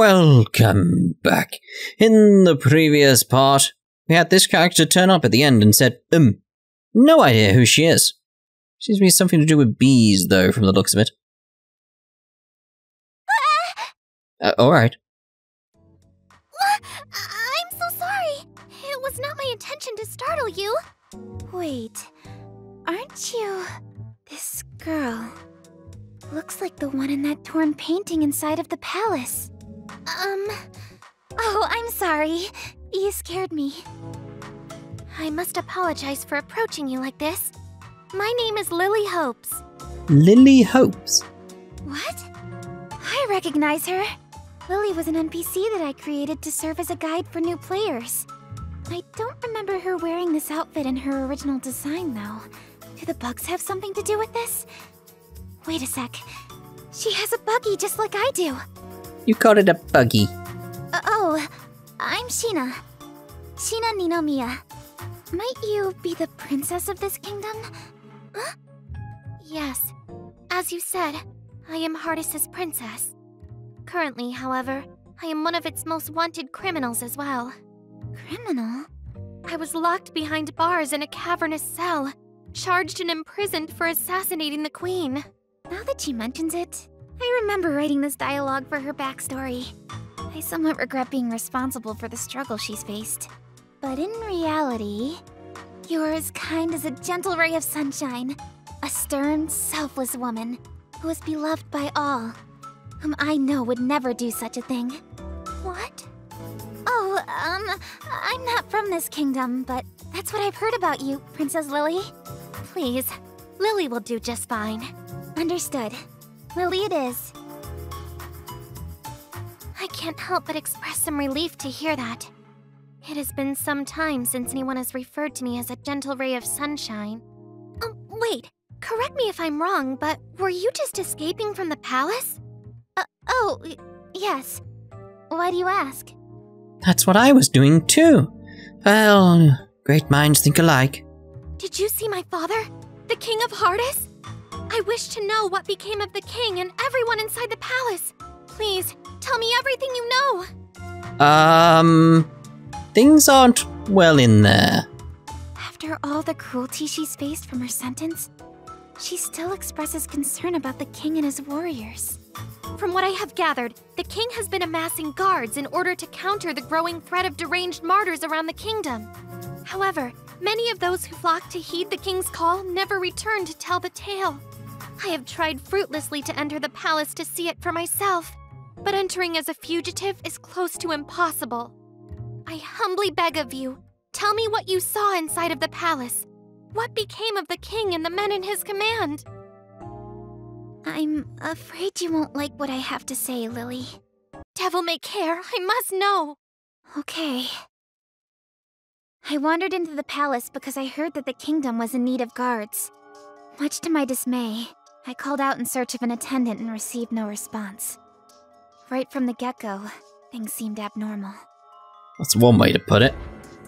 Welcome back. In the previous part, we had this character turn up at the end and said, um, no idea who she is. Seems to be something to do with bees, though, from the looks of it. Uh, alright. I'm so sorry. It was not my intention to startle you. Wait, aren't you this girl? Looks like the one in that torn painting inside of the palace. Um. Oh, I'm sorry. You scared me. I must apologize for approaching you like this. My name is Lily Hopes. Lily Hopes. What? I recognize her. Lily was an NPC that I created to serve as a guide for new players. I don't remember her wearing this outfit in her original design, though. Do the bugs have something to do with this? Wait a sec. She has a buggy just like I do. You called it a buggy. Uh, oh, I'm Shina. Shina Ninomiya. Might you be the princess of this kingdom? Huh? Yes. As you said, I am Hardis's princess. Currently, however, I am one of its most wanted criminals as well. Criminal? I was locked behind bars in a cavernous cell, charged and imprisoned for assassinating the queen. Now that she mentions it, I remember writing this dialogue for her backstory. I somewhat regret being responsible for the struggle she's faced. But in reality, you're as kind as a gentle ray of sunshine. A stern, selfless woman who is beloved by all, whom I know would never do such a thing. What? Oh, um, I'm not from this kingdom, but that's what I've heard about you, Princess Lily. Please, Lily will do just fine. Understood. Lily it is. I can't help but express some relief to hear that. It has been some time since anyone has referred to me as a gentle ray of sunshine. Um, wait, correct me if I'm wrong, but were you just escaping from the palace? Uh, oh, yes. Why do you ask? That's what I was doing too. Well, great minds think alike. Did you see my father? The King of Hardis? I wish to know what became of the king and everyone inside the palace. Please, tell me everything you know. Um, things aren't well in there. After all the cruelty she's faced from her sentence, she still expresses concern about the king and his warriors. From what I have gathered, the king has been amassing guards in order to counter the growing threat of deranged martyrs around the kingdom. However, many of those who flocked to heed the king's call never returned to tell the tale. I have tried fruitlessly to enter the palace to see it for myself, but entering as a fugitive is close to impossible. I humbly beg of you, tell me what you saw inside of the palace. What became of the king and the men in his command? I'm afraid you won't like what I have to say, Lily. Devil may care, I must know. Okay. I wandered into the palace because I heard that the kingdom was in need of guards. Much to my dismay, I called out in search of an attendant and received no response. Right from the get go, things seemed abnormal. That's one way to put it.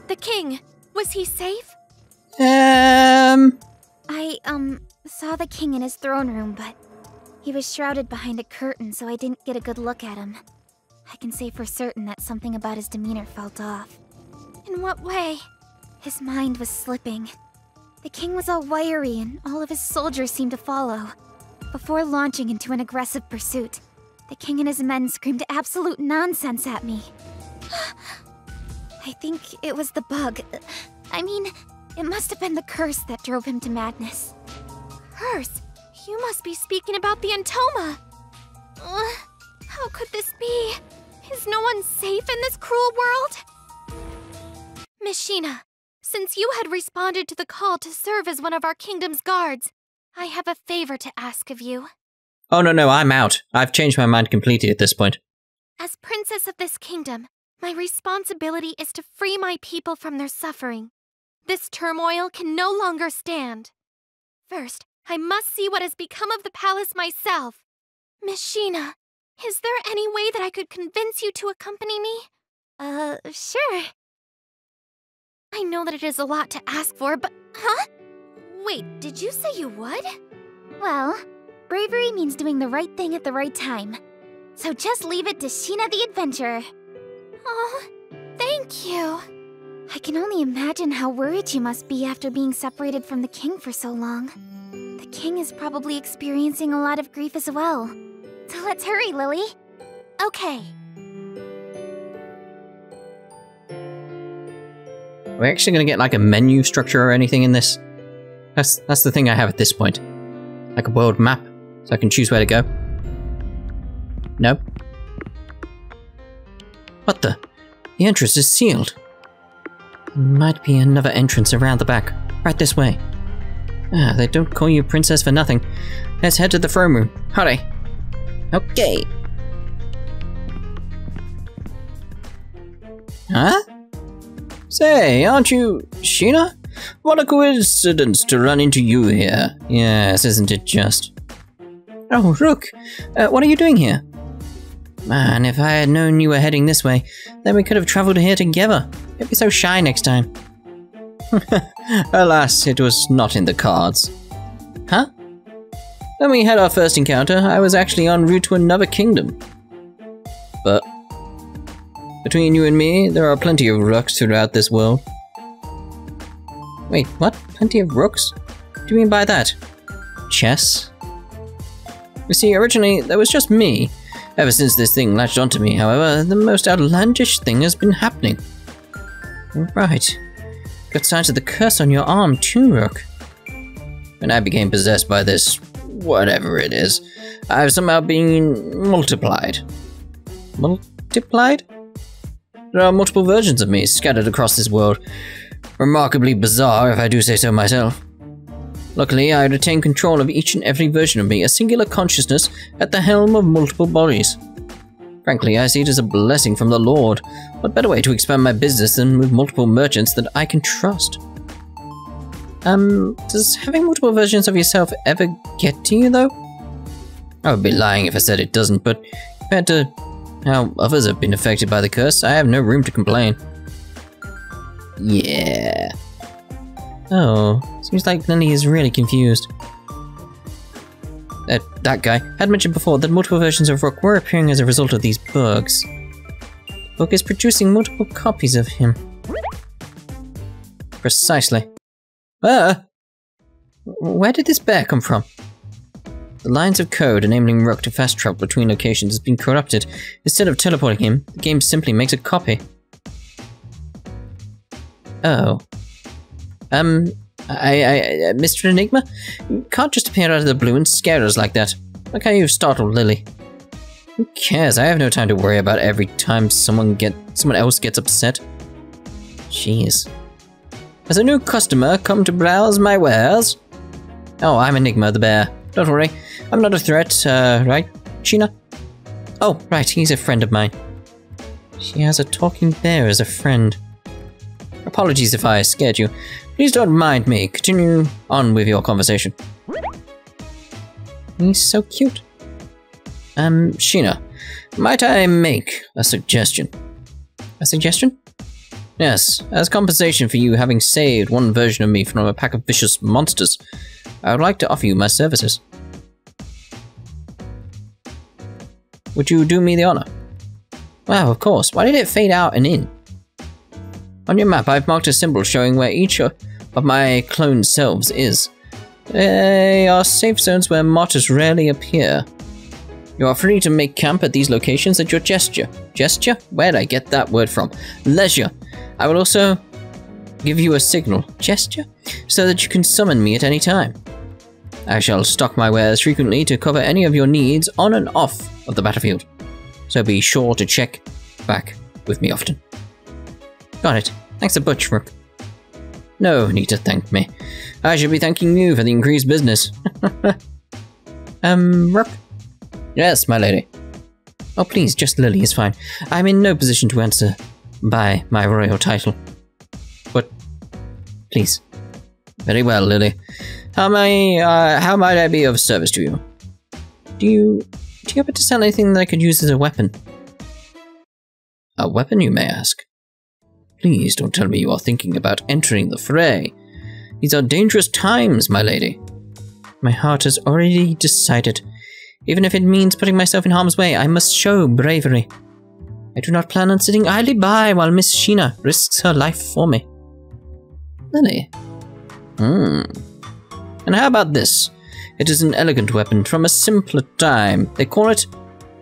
The king, was he safe? Um, I, um, saw the king in his throne room, but he was shrouded behind a curtain, so I didn't get a good look at him. I can say for certain that something about his demeanor felt off. In what way? His mind was slipping. The king was all wiry, and all of his soldiers seemed to follow. Before launching into an aggressive pursuit, the king and his men screamed absolute nonsense at me. I think it was the bug. I mean, it must have been the curse that drove him to madness. Curse? You must be speaking about the Entoma. Ugh, how could this be? Is no one safe in this cruel world? Shina, since you had responded to the call to serve as one of our kingdom's guards, I have a favor to ask of you. oh no, no, I'm out. I've changed my mind completely at this point. As princess of this kingdom, my responsibility is to free my people from their suffering. This turmoil can no longer stand. First, I must see what has become of the palace myself. Miss Shina, is there any way that I could convince you to accompany me? Uh, sure. I know that it is a lot to ask for, but. Huh? Wait, did you say you would? Well, bravery means doing the right thing at the right time. So just leave it to Shina the Adventurer. Oh, thank you. I can only imagine how worried you must be after being separated from the king for so long. The king is probably experiencing a lot of grief as well. So let's hurry, Lily. Okay. We actually going to get like a menu structure or anything in this? That's that's the thing I have at this point. Like a world map, so I can choose where to go. No. What the? The entrance is sealed. There Might be another entrance around the back. Right this way. Ah, they don't call you princess for nothing. Let's head to the throne room. Hurry. Okay. Huh? Say, aren't you Shina? What a coincidence to run into you here. Yes, isn't it just? Oh, Rook, uh, what are you doing here? Man, if I had known you were heading this way, then we could have travelled here together. Don't be so shy next time. Alas, it was not in the cards. Huh? When we had our first encounter, I was actually en route to another kingdom. But between you and me, there are plenty of rooks throughout this world. Wait, what? Plenty of rooks? What do you mean by that? Chess? You see, originally, there was just me. Ever since this thing latched onto me, however, the most outlandish thing has been happening. Right. Got signs of the curse on your arm too, Rook. When I became possessed by this, whatever it is, I've somehow been multiplied. Multiplied? There are multiple versions of me scattered across this world. Remarkably bizarre, if I do say so myself. Luckily, I retain control of each and every version of me, a singular consciousness at the helm of multiple bodies. Frankly, I see it as a blessing from the Lord. What better way to expand my business than with multiple merchants that I can trust? Um, does having multiple versions of yourself ever get to you, though? I would be lying if I said it doesn't, but compared to how others have been affected by the curse, I have no room to complain. Yeah. Oh, seems like Lily is really confused. Uh, that guy had mentioned before that multiple versions of Rook were appearing as a result of these bugs. The Book is producing multiple copies of him. Precisely. Ah! Where did this bear come from? The lines of code enabling Rook to fast travel between locations has been corrupted. Instead of teleporting him, the game simply makes a copy. Oh. Um, I, I, uh, Mr. Enigma? You can't just appear out of the blue and scare us like that. Look how you've startled Lily. Who cares? I have no time to worry about every time someone get someone else gets upset. Jeez. Has a new customer come to browse my wares? Oh, I'm Enigma the bear. Don't worry, I'm not a threat, uh, right, Shina? Oh, right, he's a friend of mine. She has a talking bear as a friend. Apologies if I scared you. Please don't mind me. Continue on with your conversation. He's so cute. Um, Shina, might I make a suggestion? A suggestion? Yes, as compensation for you having saved one version of me from a pack of vicious monsters, I would like to offer you my services. Would you do me the honor? Wow, of course. Why did it fade out and in? On your map, I've marked a symbol showing where each of my cloned selves is. They are safe zones where martyrs rarely appear. You are free to make camp at these locations at your gesture. Gesture? Where'd I get that word from? Leisure. I will also give you a signal. Gesture? So that you can summon me at any time. I shall stock my wares frequently to cover any of your needs on and off of the battlefield. So be sure to check back with me often. Got it. Thanks a bunch, Rook. No need to thank me. I should be thanking you for the increased business. um, Rook? Yes, my lady. Oh, please, just Lily is fine. I'm in no position to answer by my royal title. But, please. Very well, Lily. How may, uh, how might I be of service to you? Do you, do you happen to sell anything that I could use as a weapon? A weapon, you may ask? Please don't tell me you are thinking about entering the fray. These are dangerous times, my lady. My heart has already decided. Even if it means putting myself in harm's way, I must show bravery. I do not plan on sitting idly by while Miss Shina risks her life for me. Lily. Hmm. And how about this? It is an elegant weapon from a simpler time. They call it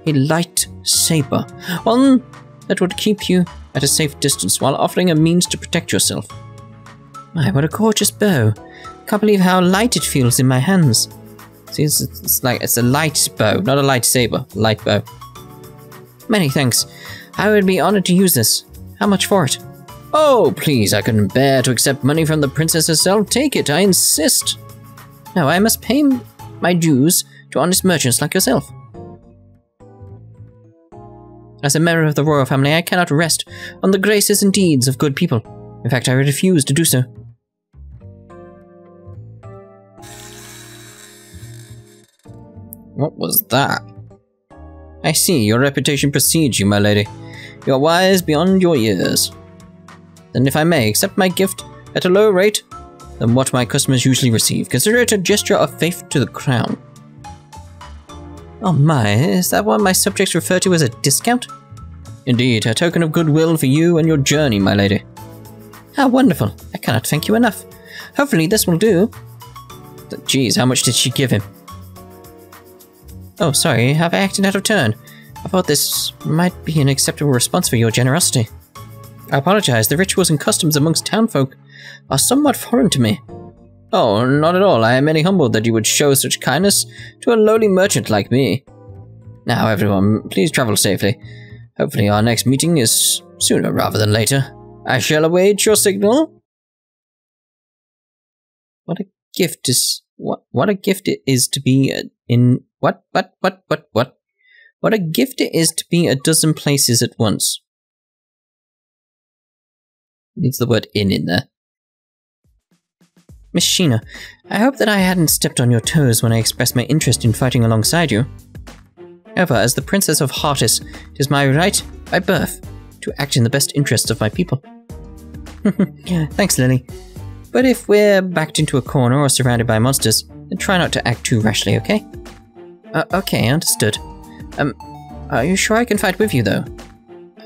a light saber. One that would keep you at a safe distance while offering a means to protect yourself. My, what a gorgeous bow. Can't believe how light it feels in my hands. See, it's, like it's a light bow, not a lightsaber, light bow. Many thanks. I would be honored to use this. How much for it? Oh, please, I couldn't bear to accept money from the princess herself. Take it, I insist. No, I must pay my dues to honest merchants like yourself. As a member of the royal family, I cannot rest on the graces and deeds of good people. In fact, I refuse to do so. What was that? I see, your reputation precedes you, my lady. You are wise beyond your years. Then if I may, accept my gift at a lower rate than what my customers usually receive. Consider it a gesture of faith to the crown. Oh my, is that what my subjects refer to as a discount? Indeed, a token of goodwill for you and your journey, my lady. How wonderful. I cannot thank you enough. Hopefully this will do. Geez, how much did she give him? Oh, sorry, have acted out of turn? I thought this might be an acceptable response for your generosity. I apologize, the rituals and customs amongst townfolk are somewhat foreign to me. Oh, not at all. I am merely humbled that you would show such kindness to a lowly merchant like me. Now, everyone, please travel safely. Hopefully our next meeting is sooner rather than later. I shall await your signal. What a gift is what what a gift it is to be in what what what what what what a gift it is to be a dozen places at once. Needs the word in in there. Miss Shina, I hope that I hadn't stepped on your toes when I expressed my interest in fighting alongside you. However, as the Princess of Hardis, it is my right, by birth, to act in the best interests of my people. Thanks, Lily. But if we're backed into a corner or surrounded by monsters, then try not to act too rashly, okay? Uh, okay, understood. Um, are you sure I can fight with you, though?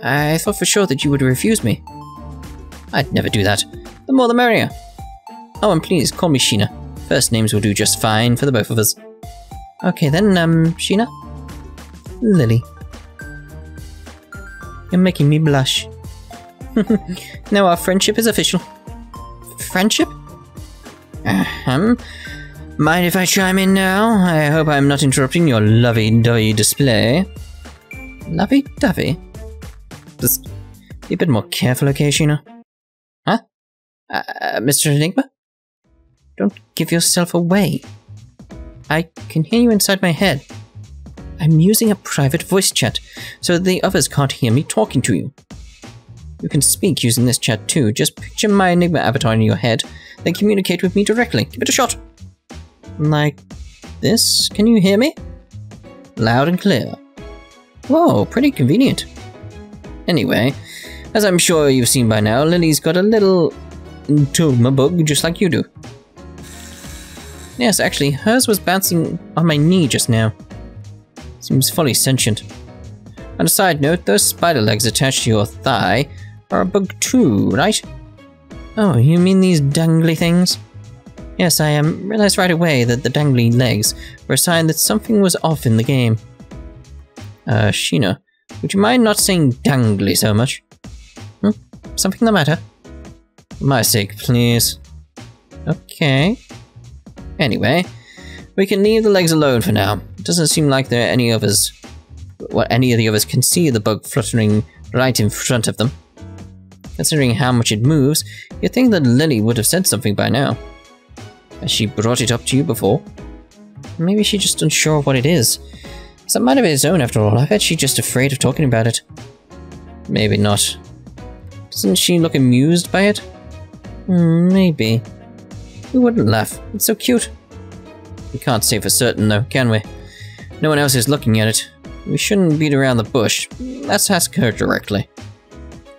I thought for sure that you would refuse me. I'd never do that. The more the merrier. Oh, and please, call me Shina. First names will do just fine for the both of us. Okay then, um, Shina? Lily. You're making me blush. now our friendship is official. Friendship? Um, mind if I chime in now? I hope I'm not interrupting your lovey-dovey display. Lovey-dovey? Just be a bit more careful, okay, Shina? Huh? Uh, Mr. Enigma? Don't give yourself away. I can hear you inside my head. I'm using a private voice chat, so the others can't hear me talking to you. You can speak using this chat too. Just picture my Enigma avatar in your head, then communicate with me directly. Give it a shot. Like this? Can you hear me? Loud and clear. Whoa, pretty convenient. Anyway, as I'm sure you've seen by now, Lily's got a little Tuma bug just like you do. Yes, actually, hers was bouncing on my knee just now. Seems fully sentient. On a side note, those spider legs attached to your thigh are a bug too, right? Oh, you mean these dangly things? Yes, I um, realized right away that the dangly legs were a sign that something was off in the game. Uh, Shina, would you mind not saying dangly so much? Hmm? Something the matter? For my sake, please. Okay. Anyway, we can leave the legs alone for now. It doesn't seem like there are any others. Well, any of the others can see the bug fluttering right in front of them. Considering how much it moves, you'd think that Lily would have said something by now. Has she brought it up to you before? Maybe she's just unsure of what it is. A mind of its own after all. I bet she's just afraid of talking about it. Maybe not. Doesn't she look amused by it? Hmm, maybe. Who wouldn't laugh? It's so cute. We can't say for certain though, can we? No one else is looking at it. We shouldn't beat around the bush. Let's ask her directly.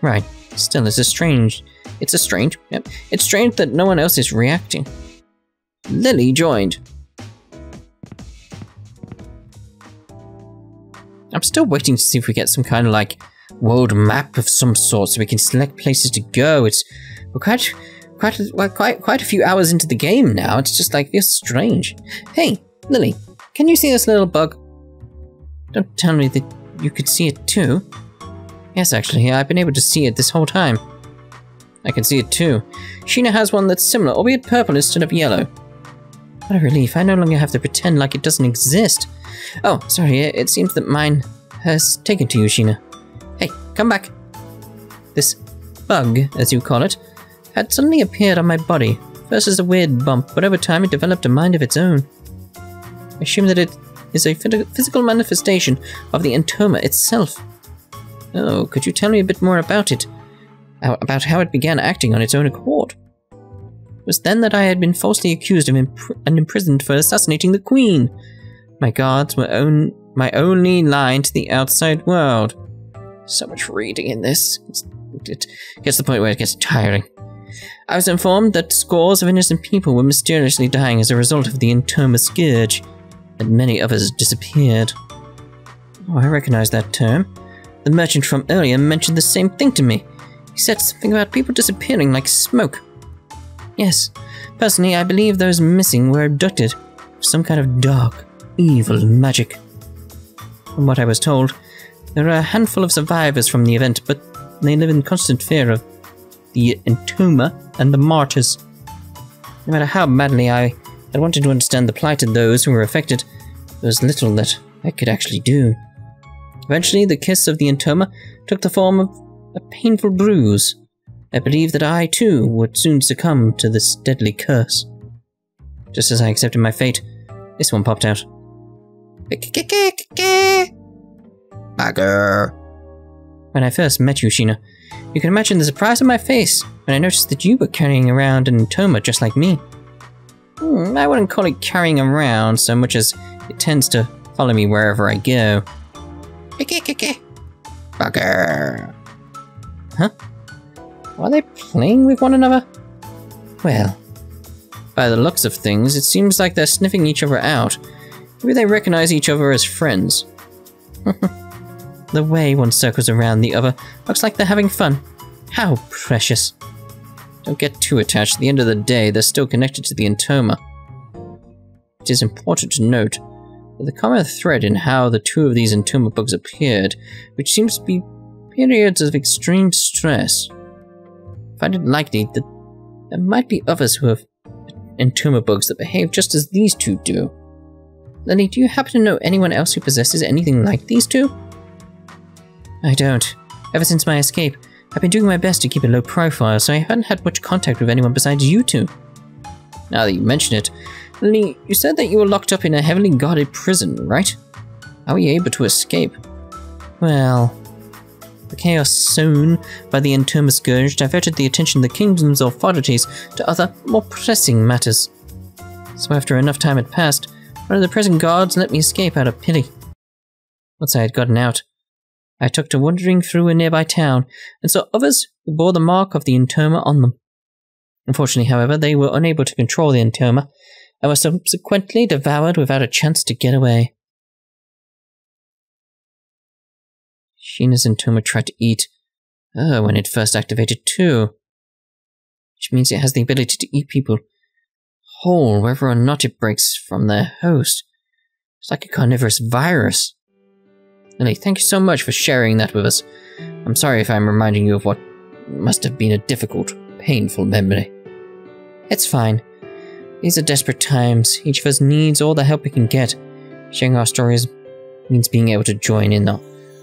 Right. Still, it's a strange... It's a strange... Yep. It's strange that no one else is reacting. Lily joined. I'm still waiting to see if we get some kind of like world map of some sort so we can select places to go. It's we're quite quite well, quite quite a few hours into the game now. It's just like feels strange. Hey, Lily, can you see this little bug? Don't tell me that you could see it too. Yes, actually, I've been able to see it this whole time. I can see it too. Shina has one that's similar, albeit purple instead of yellow. What a relief, I no longer have to pretend like it doesn't exist. Oh, sorry, it seems that mine has taken to you, Shina. Hey, come back. This bug, as you call it, had suddenly appeared on my body, first as a weird bump, but over time it developed a mind of its own. I assume that it is a physical manifestation of the entoma itself. Oh, could you tell me a bit more about it? About how it began acting on its own accord? Was then that I had been falsely accused of imp and imprisoned for assassinating the Queen. My guards were own my only line to the outside world. So much reading in this. It gets to the point where it gets tiring. I was informed that scores of innocent people were mysteriously dying as a result of the Entoma Scourge, and many others disappeared. Oh, I recognize that term. The merchant from earlier mentioned the same thing to me. He said something about people disappearing like smoke. Yes, personally, I believe those missing were abducted. Some kind of dark, evil magic. From what I was told, there are a handful of survivors from the event, but they live in constant fear of the Entoma and the Martyrs. No matter how madly I had wanted to understand the plight of those who were affected, there was little that I could actually do. Eventually, the kiss of the Entoma took the form of a painful bruise. I believed that I, too, would soon succumb to this deadly curse. Just as I accepted my fate, this one popped out. Bugger. When I first met you, Shina, you can imagine the surprise on my face when I noticed that you were carrying around an Entoma just like me. Hmm, I wouldn't call it carrying around so much as it tends to follow me wherever I go. Bugger. Huh? Are they playing with one another? Well, by the looks of things, it seems like they're sniffing each other out. Maybe they recognize each other as friends. the way one circles around the other looks like they're having fun. How precious. Don't get too attached. At the end of the day, they're still connected to the Entoma. It is important to note that the common thread in how the two of these Entoma bugs appeared, which seems to be periods of extreme stress. Find it likely that there might be others who have Entoma bugs that behave just as these two do. Lily, do you happen to know anyone else who possesses anything like these two? I don't. Ever since my escape, I've been doing my best to keep a low profile, so I haven't had much contact with anyone besides you two. Now that you mention it, Lily, you said that you were locked up in a heavily guarded prison, right? How were you able to escape? Well, the chaos sown by the Entoma Scourge diverted the attention of the kingdom's authorities to other, more pressing matters. So after enough time had passed, one of the prison guards let me escape out of pity. Once I had gotten out, I took to wandering through a nearby town and saw others who bore the mark of the Entoma on them. Unfortunately, however, they were unable to control the Entoma and were subsequently devoured without a chance to get away. Shina's Entoma tried to eat her when it first activated too. Which means it has the ability to eat people whole whether or not it breaks from their host. It's like a carnivorous virus. Lily, thank you so much for sharing that with us. I'm sorry if I'm reminding you of what must have been a difficult, painful memory. It's fine. These are desperate times. Each of us needs all the help we can get. Sharing our stories means being able to join in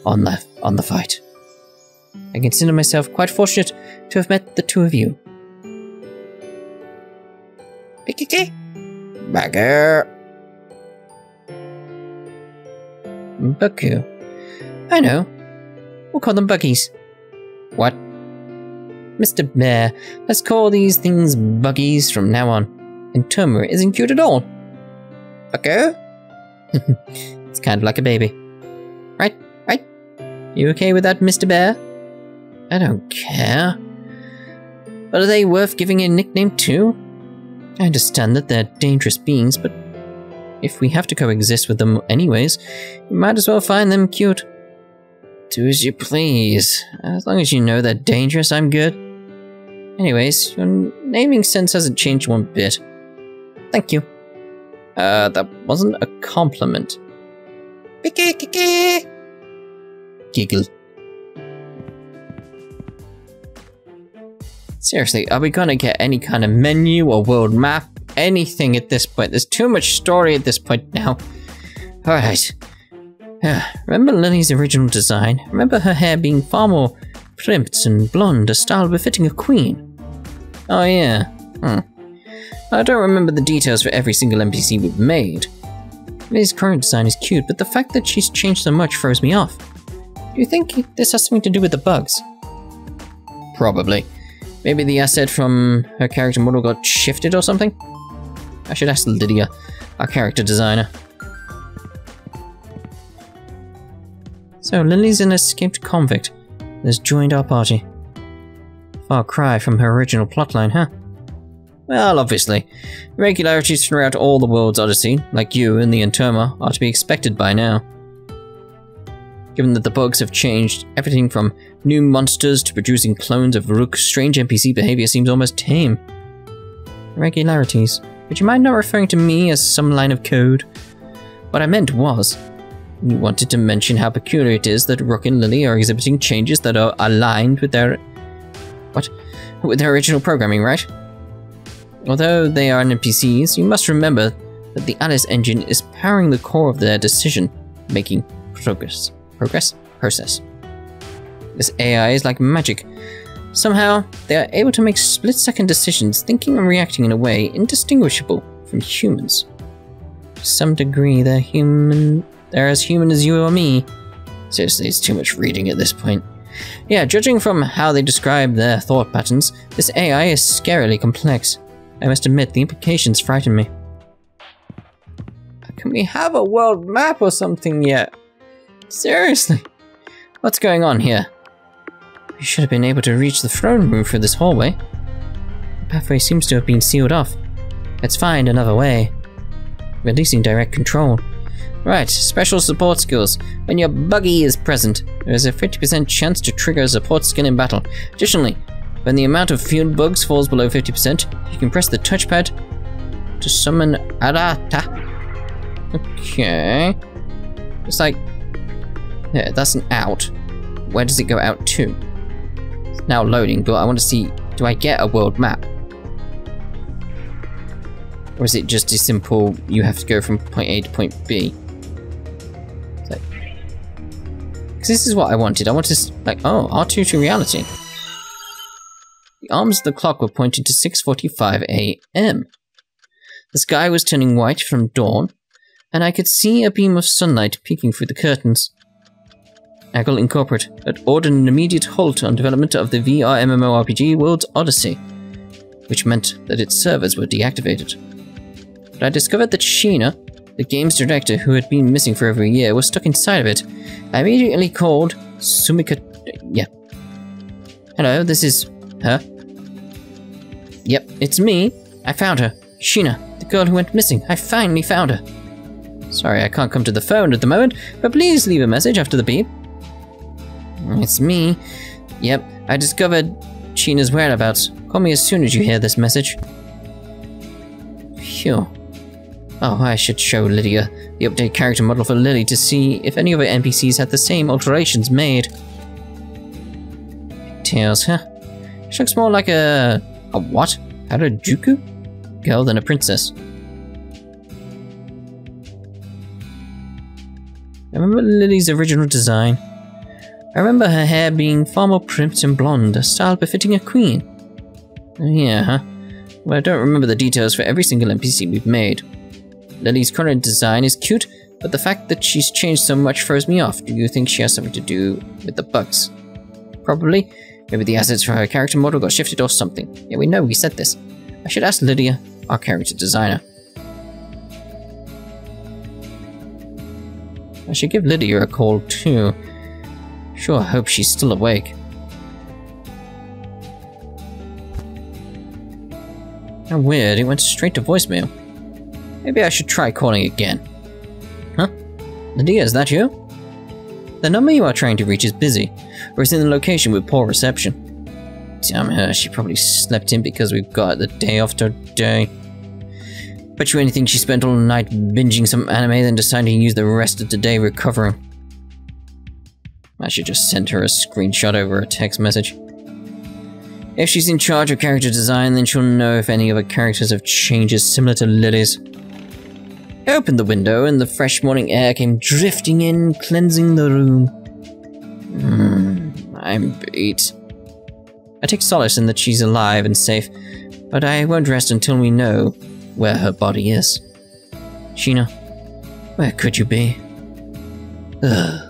on the on the fight. I consider myself quite fortunate to have met the two of you. Bagger. Bucku. I know. We'll call them buggies. What? Mr. Bear, let's call these things buggies from now on. Entoma isn't cute at all. Bucko? it's kind of like a baby. You okay with that, Mr. Bear? I don't care. But are they worth giving a nickname to? I understand that they're dangerous beings, but if we have to coexist with them anyways, you might as well find them cute. Do as you please. As long as you know they're dangerous, I'm good. Anyways, your naming sense hasn't changed one bit. Thank you. Uh, that wasn't a compliment. Giggle. Seriously, are we gonna get any kind of menu or world map? Anything at this point? There's too much story at this point now. Alright. remember Lily's original design? Remember her hair being far more primped and blonde, a style befitting a queen? Oh yeah. Hmm. I don't remember the details for every single NPC we've made. Lily's current design is cute, but the fact that she's changed so much throws me off. Do you think this has something to do with the bugs? Probably. Maybe the asset from her character model got shifted or something? I should ask Lydia, our character designer. So, Lily's an escaped convict has joined our party. Far cry from her original plotline, huh? Well, obviously. Irregularities throughout all the world's odyssey, like you and the Entoma, are to be expected by now. Given that the bugs have changed everything from new monsters to producing clones of Rook, strange NPC behavior seems almost tame. Irregularities. Would you mind not referring to me as some line of code? What I meant was, you wanted to mention how peculiar it is that Rook and Lily are exhibiting changes that are aligned with their... What? With their original programming, right? Although they are NPCs, you must remember that the Alice engine is powering the core of their decision-making progress progress process. This AI is like magic. Somehow, they are able to make split-second decisions, thinking and reacting in a way indistinguishable from humans. To some degree, they're human. They're as human as you or me. Seriously, it's too much reading at this point. Yeah, judging from how they describe their thought patterns, this AI is scarily complex. I must admit, the implications frighten me. Can we have a world map or something yet? Seriously? What's going on here? We should have been able to reach the throne room through this hallway. The pathway seems to have been sealed off. Let's find another way. Releasing direct control. Right, special support skills. When your buggy is present, there is a 50% chance to trigger a support skill in battle. Additionally, when the amount of field bugs falls below 50%, you can press the touchpad to summon Arata. Okay. It's like yeah, that's an out. Where does it go out to? It's now loading, but I want to see, do I get a world map? Or is it just a simple, you have to go from point A to point B? Because this is what I wanted. I wanted to, like, oh, R2 to reality. The arms of the clock were pointing to 6.45 a.m. The sky was turning white from dawn, and I could see a beam of sunlight peeking through the curtains. Aggle Incorporate had ordered an immediate halt on development of the VR MMORPG World's Odyssey, which meant that its servers were deactivated. But I discovered that Shina, the game's director who had been missing for over a year, was stuck inside of it. I immediately called Sumika... yeah. Hello, this is... her? Yep, it's me. I found her. Shina, the girl who went missing. I finally found her. Sorry, I can't come to the phone at the moment, but please leave a message after the beep. It's me. Yep, I discovered Shina's whereabouts. Call me as soon as you hear this message. Phew. Oh, I should show Lydia the update character model for Lily to see if any other NPCs had the same alterations made. Tails, huh? She looks more like a... a what? Harajuku? Girl than a princess. Remember Lily's original design? I remember her hair being far more primped and blonde, a style befitting a queen. Yeah, huh? Well, I don't remember the details for every single NPC we've made. Lily's current design is cute, but the fact that she's changed so much throws me off. Do you think she has something to do with the bugs? Probably. Maybe the assets for her character model got shifted or something. Yeah, we know we said this. I should ask Lydia, our character designer. I should give Lydia a call too. Sure hope she's still awake. How weird, it went straight to voicemail. Maybe I should try calling again. Huh? Nadia, is that you? The number you are trying to reach is busy, or is in a location with poor reception. Damn her, she probably slept in because we've got the day off today. Bet you anything she spent all night binging some anime then decided to use the rest of the day recovering. I should just send her a screenshot over a text message. If she's in charge of character design, then she'll know if any of her characters have changes similar to Lily's. I opened the window and the fresh morning air came drifting in, cleansing the room. Hmm, I'm beat. I take solace in that she's alive and safe, but I won't rest until we know where her body is. Shina, where could you be? Ugh.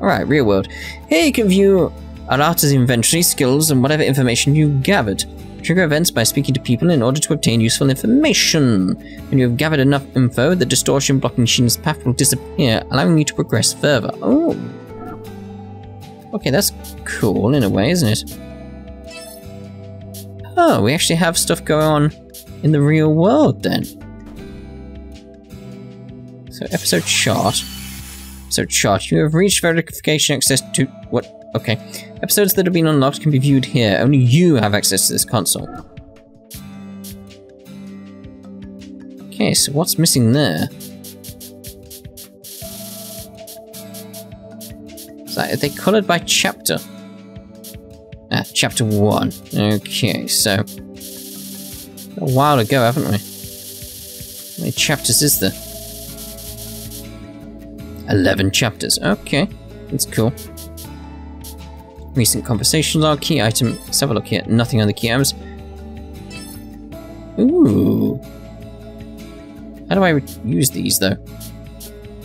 Alright, real world. Here you can view Arata's inventory, skills, and whatever information you gathered. Trigger events by speaking to people in order to obtain useful information. When you have gathered enough info, the distortion blocking Shina's path will disappear, allowing you to progress further. Oh. Okay, that's cool in a way, isn't it? Oh, we actually have stuff going on in the real world then. So, episode chart. Episode chart. You have reached verification access to. What? Okay. Episodes that have been unlocked can be viewed here. Only you have access to this console. Okay, so what's missing there? So are they coloured by chapter? Ah, chapter 1. Okay, so... A while ago, haven't we? How many chapters is there? 11 chapters. Okay, that's cool. Recent conversations are key item. Let's have a look here. Nothing on the key items. Ooh. How do I use these though?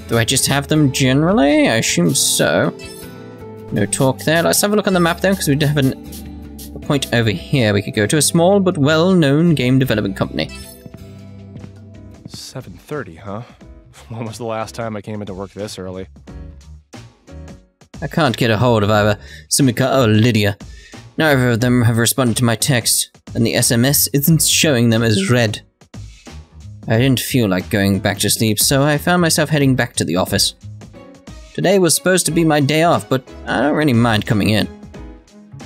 Do I just have them generally? I assume so. No talk there. Let's have a look on the map then, because we do have an, a point over here we could go to. A small but well-known game development company. 7.30, huh? When was the last time I came into work this early? I can't get a hold of either Sumika or Lydia. Neither of them have responded to my text, and the SMS isn't showing them as read. I didn't feel like going back to sleep, so I found myself heading back to the office. Today was supposed to be my day off, but I don't really mind coming in.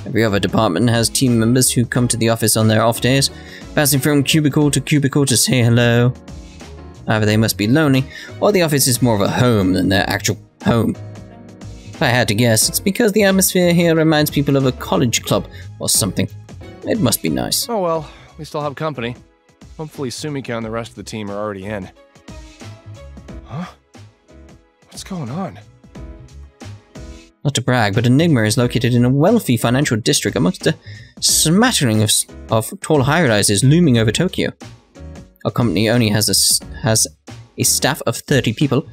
Every other department has team members who come to the office on their off days, passing from cubicle to cubicle to say hello. Either they must be lonely, or the office is more of a home than their actual home. If I had to guess, it's because the atmosphere here reminds people of a college club or something. It must be nice. Oh well, we still have company. Hopefully Sumika and the rest of the team are already in. Huh? What's going on? Not to brag, but Enigma is located in a wealthy financial district amongst a smattering of, of tall high-rises looming over Tokyo. Our company only has a, has a staff of 30 people,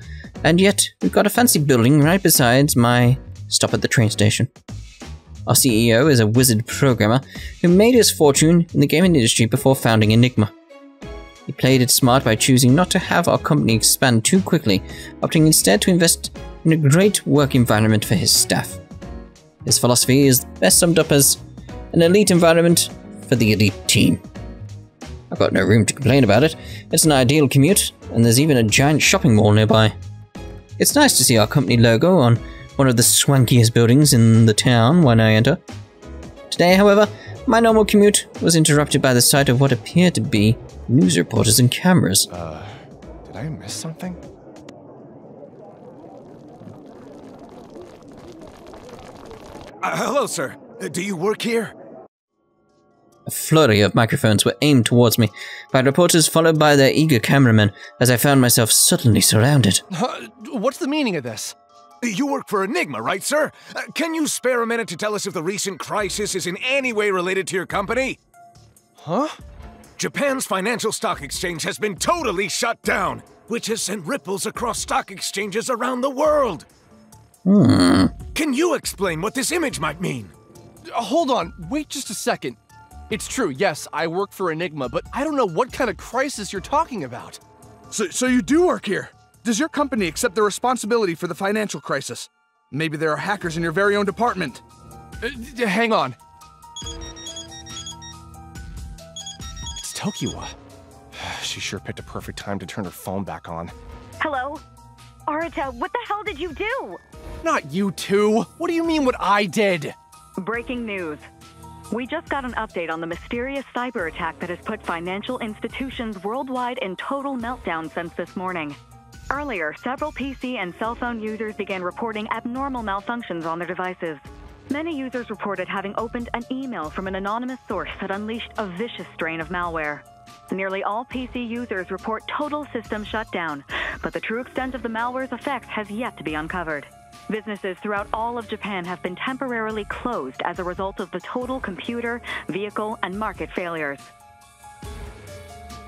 and yet we've got a fancy building right beside my stop at the train station. Our CEO is a wizard programmer who made his fortune in the gaming industry before founding Enigma. He played it smart by choosing not to have our company expand too quickly, opting instead to invest in a great work environment for his staff. His philosophy is best summed up as an elite environment for the elite team. I've got no room to complain about it. It's an ideal commute, and there's even a giant shopping mall nearby. It's nice to see our company logo on one of the swankiest buildings in the town when I enter. Today, however, my normal commute was interrupted by the sight of what appeared to be news reporters and cameras. Uh, did I miss something? Uh, hello, sir. Uh, do you work here? A flurry of microphones were aimed towards me by reporters, followed by their eager cameramen, as I found myself suddenly surrounded. Huh, what's the meaning of this? You work for Enigma, right, sir? Uh, can you spare a minute to tell us if the recent crisis is in any way related to your company? Huh? Japan's financial stock exchange has been totally shut down, which has sent ripples across stock exchanges around the world. Hmm. Can you explain what this image might mean? Uh, Hold on, wait just a second. It's true, yes, I work for Enigma, but I don't know what kind of crisis you're talking about. So, so you do work here? Does your company accept the responsibility for the financial crisis? Maybe there are hackers in your very own department. Uh, hang on. It's Tokiwa. She She sure picked a perfect time to turn her phone back on. Hello? Arata, what the hell did you do? Not you two! What do you mean what I did? Breaking news. We just got an update on the mysterious cyber attack that has put financial institutions worldwide in total meltdown since this morning. Earlier, several PC and cell phone users began reporting abnormal malfunctions on their devices. Many users reported having opened an email from an anonymous source that unleashed a vicious strain of malware. Nearly all PC users report total system shutdown, but the true extent of the malware's effects has yet to be uncovered. Businesses throughout all of Japan have been temporarily closed as a result of the total computer, vehicle, and market failures.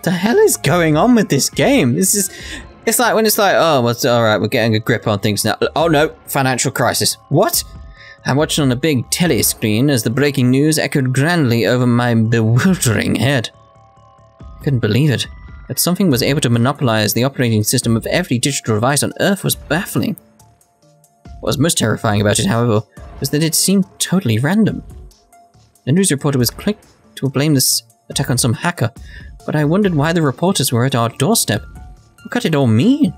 The hell is going on with this game? This is. It's like when it's like, oh, well, alright, we're getting a grip on things now. Oh no, financial crisis. What? I watched on a big telly screen as the breaking news echoed grandly over my bewildering head. I couldn't believe it. That something was able to monopolize the operating system of every digital device on Earth was baffling. What was most terrifying about it, however, was that it seemed totally random. The news reporter was quick to blame this attack on some hacker, but I wondered why the reporters were at our doorstep. What could it all mean?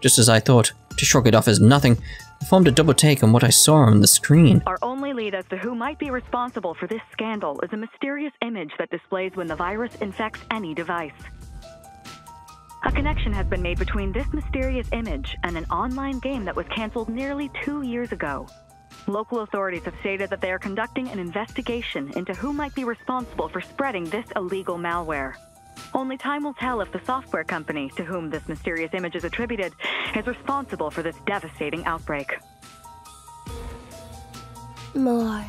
Just as I thought, to shrug it off as nothing, I formed a double take on what I saw on the screen. Our only lead as to who might be responsible for this scandal is a mysterious image that displays when the virus infects any device. A connection has been made between this mysterious image and an online game that was canceled nearly two years ago. Local authorities have stated that they are conducting an investigation into who might be responsible for spreading this illegal malware. Only time will tell if the software company to whom this mysterious image is attributed is responsible for this devastating outbreak. More.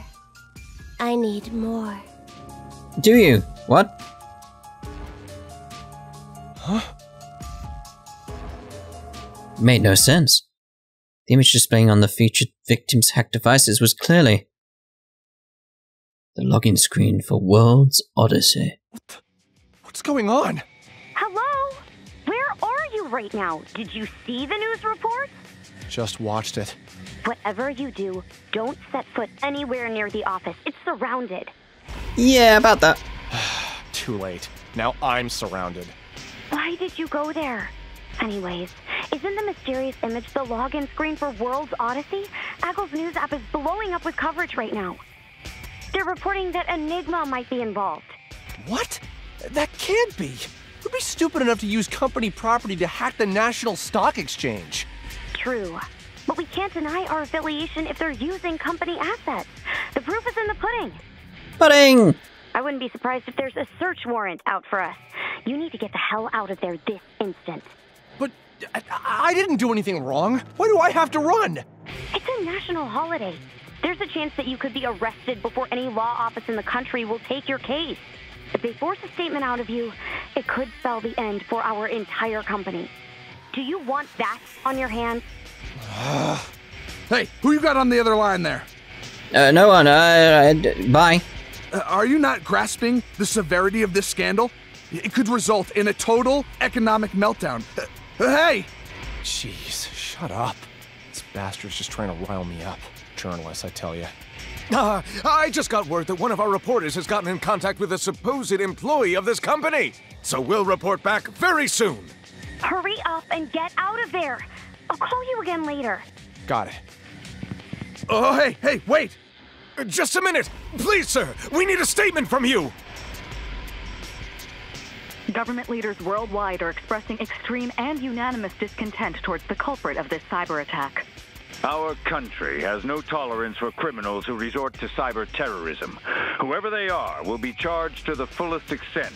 I need more. Do you? What? Huh? Made no sense. The image displaying on the featured victim's hacked devices was clearly the login screen for World's Odyssey. What What's going on? Hello? Where are you right now? Did you see the news report? Just watched it. Whatever you do, don't set foot anywhere near the office. It's surrounded. Yeah, about that. Too late. Now I'm surrounded. Why did you go there? Anyways, isn't the mysterious image the login screen for World's Odyssey? Aggle's news app is blowing up with coverage right now. They're reporting that Enigma might be involved. What? That can't be. Who'd be stupid enough to use company property to hack the National Stock Exchange? True. But we can't deny our affiliation if they're using company assets. The proof is in the pudding. Pudding! I wouldn't be surprised if there's a search warrant out for us. You need to get the hell out of there this instant. But I, I didn't do anything wrong. Why do I have to run? It's a national holiday. There's a chance that you could be arrested before any law office in the country will take your case. If they force a statement out of you, it could spell the end for our entire company. Do you want that on your hands? Hey, who you got on the other line there? Uh, no one, uh, uh, bye. Uh, are you not grasping the severity of this scandal? It could result in a total economic meltdown. Uh, hey! Jeez, shut up. This bastard's just trying to rile me up. Journalist, I tell you. Uh, I just got word that one of our reporters has gotten in contact with a supposed employee of this company. So we'll report back very soon. Hurry up and get out of there. I'll call you again later. Got it. Oh, hey, hey, wait! Just a minute. Please, sir. We need a statement from you. Government leaders worldwide are expressing extreme and unanimous discontent towards the culprit of this cyber attack. Our country has no tolerance for criminals who resort to cyber terrorism. Whoever they are will be charged to the fullest extent.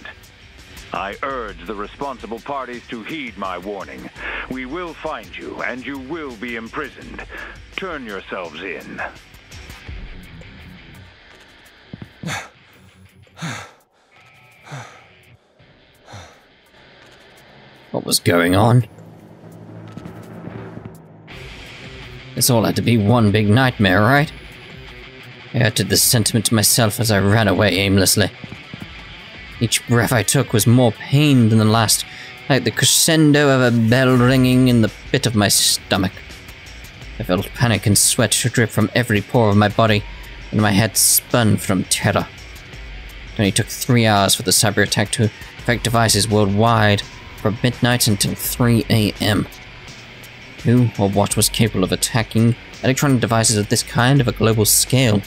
I urge the responsible parties to heed my warning. We will find you, and you will be imprisoned. Turn yourselves in. What was going on? This all had to be one big nightmare, right? I uttered this sentiment to myself as I ran away aimlessly. Each breath I took was more pain than the last, like the crescendo of a bell ringing in the pit of my stomach. I felt panic and sweat drip from every pore of my body, and my head spun from terror. It only took three hours for the cyber attack to affect devices worldwide from midnight until 3 a.m. Who or what was capable of attacking electronic devices of this kind of a global scale?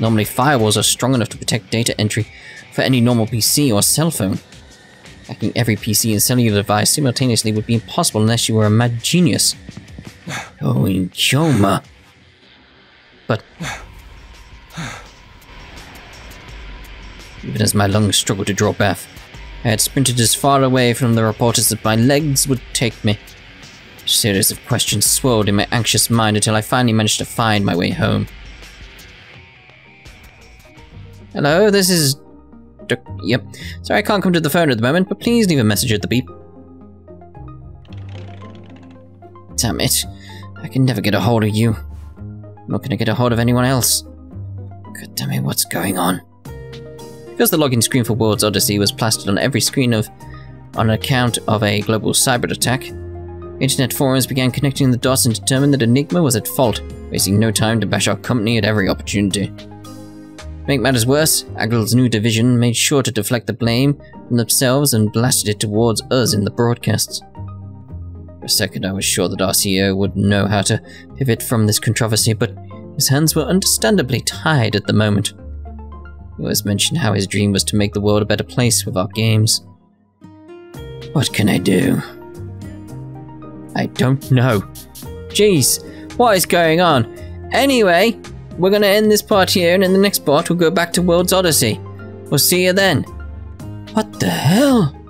Normally, firewalls are strong enough to protect data entry for any normal PC or cell phone. Hacking every PC and cellular device simultaneously would be impossible unless you were a mad genius. Oh, Going Kyoma. But even as my lungs struggled to draw breath, I had sprinted as far away from the reporters as my legs would take me. A series of questions swirled in my anxious mind until I finally managed to find my way home. Hello, this is... Yep. Sorry I can't come to the phone at the moment, but please leave a message at the beep. Damn it. I can never get a hold of you. I'm not gonna get a hold of anyone else. God damn it, what's going on? Because the login screen for World's Odyssey was plastered on every screen of on account of a global cyber attack, internet forums began connecting the dots and determined that Enigma was at fault, wasting no time to bash our company at every opportunity. To make matters worse, Agl's new division made sure to deflect the blame from themselves and blasted it towards us in the broadcasts. For a second, I was sure that our CEO would know how to pivot from this controversy, but his hands were understandably tied at the moment. He always mentioned how his dream was to make the world a better place with our games. What can I do? I don't know. Jeez, what is going on? Anyway, we're gonna end this part here, and in the next part, we'll go back to World's Odyssey. We'll see you then. What the hell?